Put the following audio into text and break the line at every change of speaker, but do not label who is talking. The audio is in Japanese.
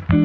Thank you.